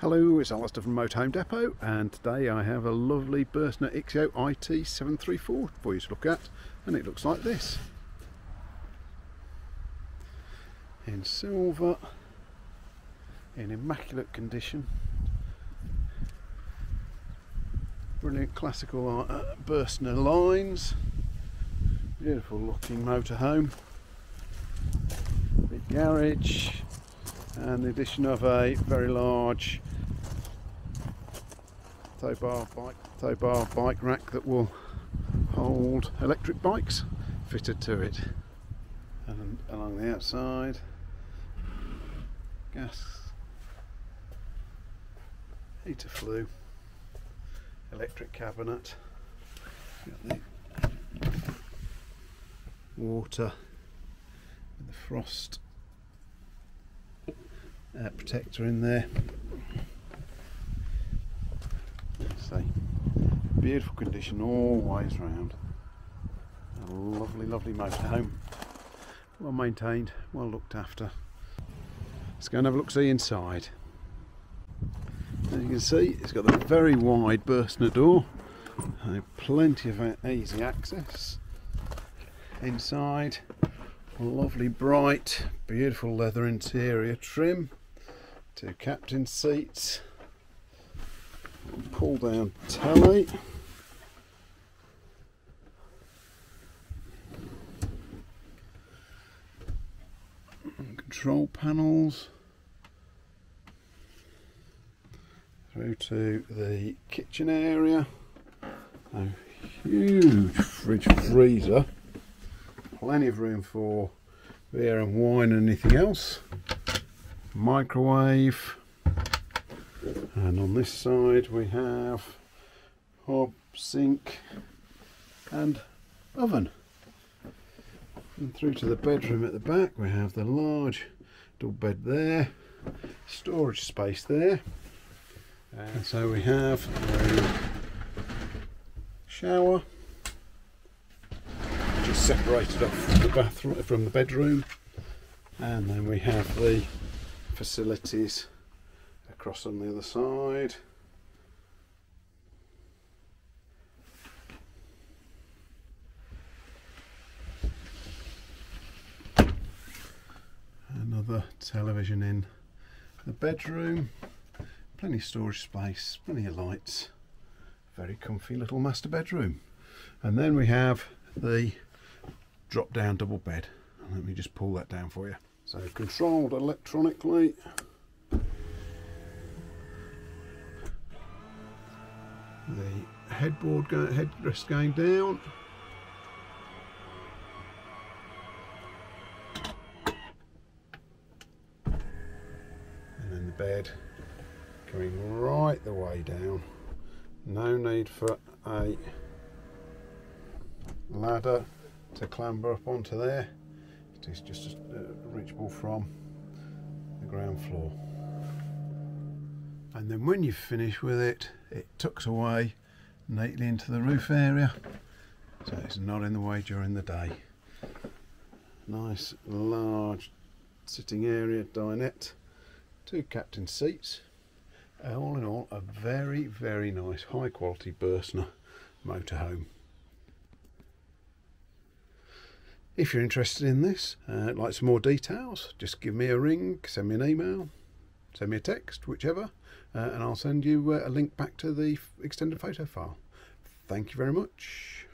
Hello, it's Alistair from Motorhome Depot and today I have a lovely Bürstner Ixeo IT734 for you to look at and it looks like this. In silver, in immaculate condition. Brilliant classical uh, Bürstner lines. Beautiful looking motorhome. Big garage and the addition of a very large tow bar bike tow bar bike rack that will hold electric bikes fitted to it. And along the outside gas heater flue electric cabinet water the frost uh, protector in there say. Beautiful condition all ways round. A lovely, lovely motorhome. Well maintained, well looked after. Let's go and have a look see inside. As you can see, it's got a very wide Bürstner door. Plenty of easy access. Inside, lovely bright, beautiful leather interior trim. Two captain seats pull down telly. Control panels through to the kitchen area. A huge fridge freezer, plenty of room for beer and wine and anything else. Microwave. And on this side we have hob, sink and oven. And through to the bedroom at the back we have the large double bed there storage space there. And so we have a shower separated off from the bathroom from the bedroom and then we have the facilities across on the other side. Another television in the bedroom. Plenty of storage space, plenty of lights. Very comfy little master bedroom. And then we have the drop down double bed. Let me just pull that down for you. So controlled electronically the headboard go, headrest going down and then the bed going right the way down no need for a ladder to clamber up onto there. It is just reachable from the ground floor. And then when you finish with it it tucks away neatly into the roof area so it's not in the way during the day. Nice large sitting area dinette two captain seats. All in all a very very nice high quality Bürstner motorhome if you're interested in this uh, like some more details just give me a ring send me an email send me a text whichever uh, and I'll send you uh, a link back to the extended photo file. Thank you very much.